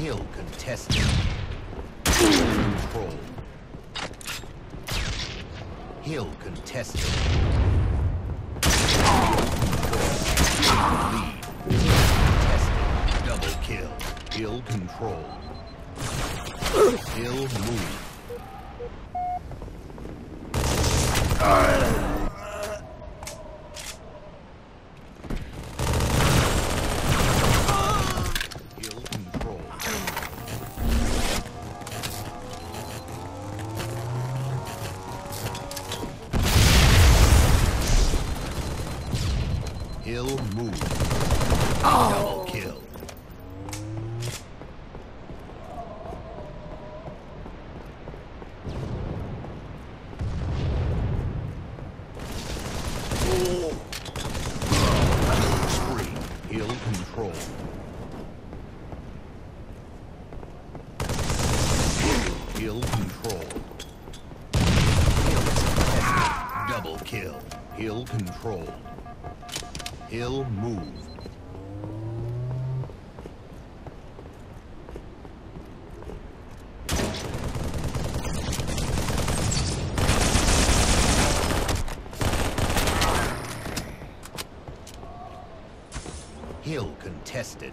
Hill contested. Control. Hill contested. Control. Lead. Hill contested. Double kill. Hill control. Hill contested. Double kill. Hill control. Hill move. Hill contested.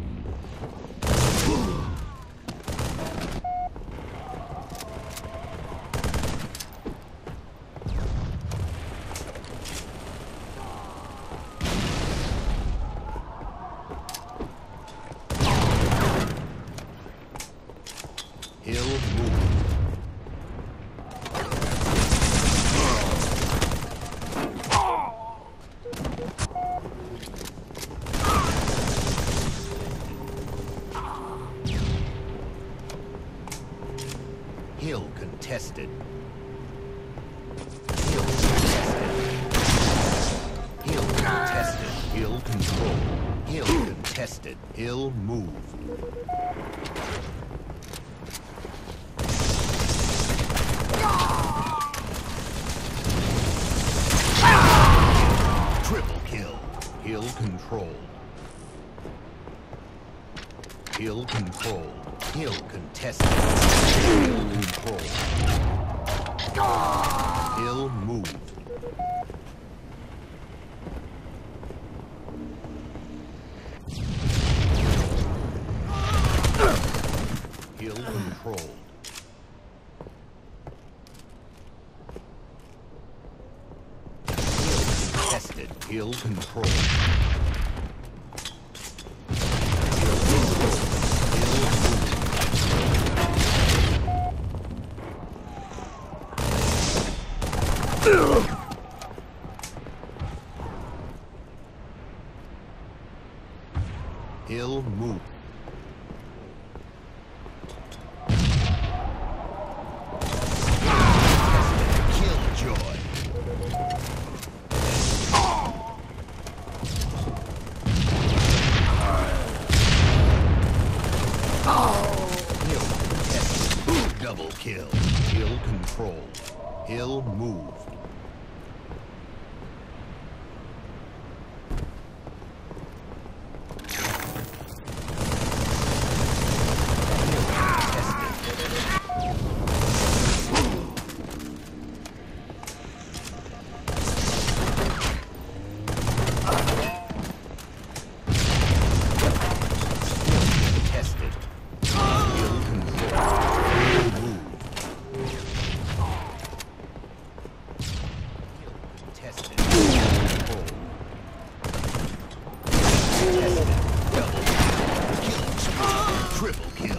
Hill contested. Hill contested. Hill contested. Hill control. Hill contested. Hill moved. Triple kill. Hill control. Hill control. Hill contested. Hill control. Hill moved. Hill control. Hill contested. Hill control. Hill move. Double kill. Hill control. Hill moved. Triple kill.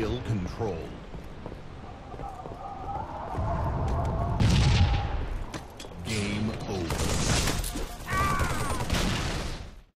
Ill control.